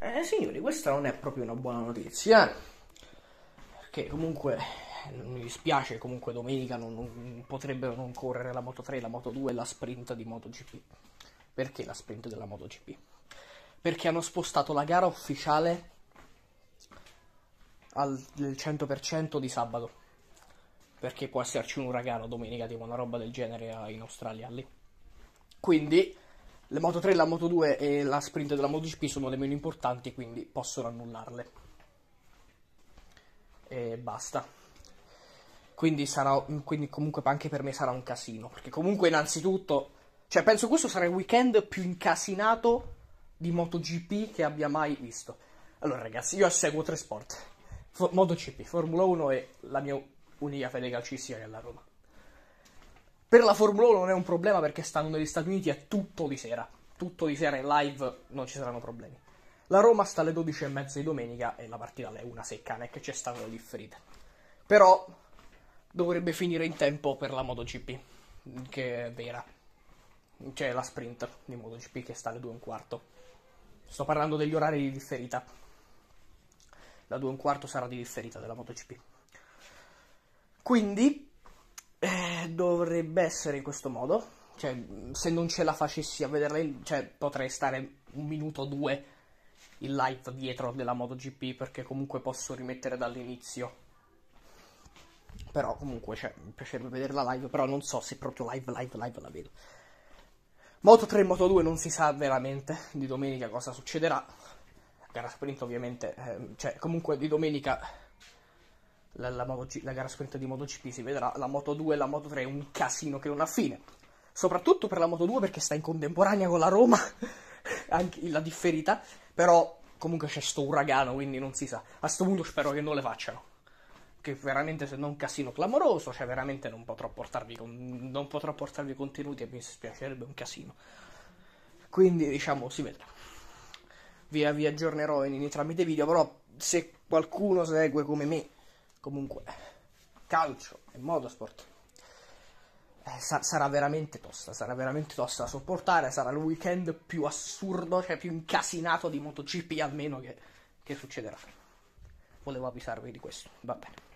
Eh, signori, questa non è proprio una buona notizia. Perché comunque mi dispiace, comunque domenica non, non potrebbero non correre la Moto 3, la Moto 2 e la sprint di MotoGP. Perché la sprint della MotoGP? Perché hanno spostato la gara ufficiale al 100% di sabato. Perché può esserci un uragano domenica, tipo una roba del genere in Australia lì. Quindi le Moto 3, la Moto 2 e la sprint della MotoGP sono le meno importanti, quindi possono annullarle. E basta. Quindi sarà. Quindi comunque anche per me sarà un casino. Perché comunque innanzitutto. Cioè, penso questo sarà il weekend più incasinato di MotoGP che abbia mai visto. Allora, ragazzi, io seguo tre sport: Fo- MotoGP, Formula 1 e la mia unica fede calcistica che è la Roma. Per la Formula 1 non è un problema perché stanno negli Stati Uniti è tutto di sera. Tutto di sera in live non ci saranno problemi. La Roma sta alle 12.30 di domenica e la partita è una secca, non è che c'è stata differita. Però dovrebbe finire in tempo per la MotoGP, che è vera. C'è la sprint di MotoGP che sta alle 2 e un quarto. Sto parlando degli orari di differita. La 2 e un quarto sarà di differita della MotoGP. Quindi eh, dovrebbe essere in questo modo. Cioè, se non ce la facessi a vederla, cioè, potrei stare un minuto o due in live dietro della MotoGP perché comunque posso rimettere dall'inizio. Però comunque, cioè, mi piacerebbe vederla live, però non so se proprio live, live, live la vedo. Moto 3 e Moto 2 non si sa veramente di domenica cosa succederà. Gara sprint ovviamente, eh, cioè comunque di domenica la, la, Moto, la, gara sprint di MotoGP si vedrà, la Moto 2 e la Moto 3 è un casino che non ha fine. Soprattutto per la Moto 2 perché sta in contemporanea con la Roma, anche la differita, però comunque c'è sto uragano, quindi non si sa. A sto punto spero che non le facciano. Che veramente se non un casino clamoroso, cioè veramente non potrò portarvi, con, non potrò portarvi contenuti e mi spiacerebbe un casino. Quindi diciamo si vedrà. Vi, vi aggiornerò in, in tramite video, però se qualcuno segue come me comunque calcio e motorsport eh, sa- sarà veramente tosta, sarà veramente tosta da sopportare, sarà il weekend più assurdo, cioè più incasinato di MotoGP almeno che, che succederà. Volevo avvisarvi di questo, va bene.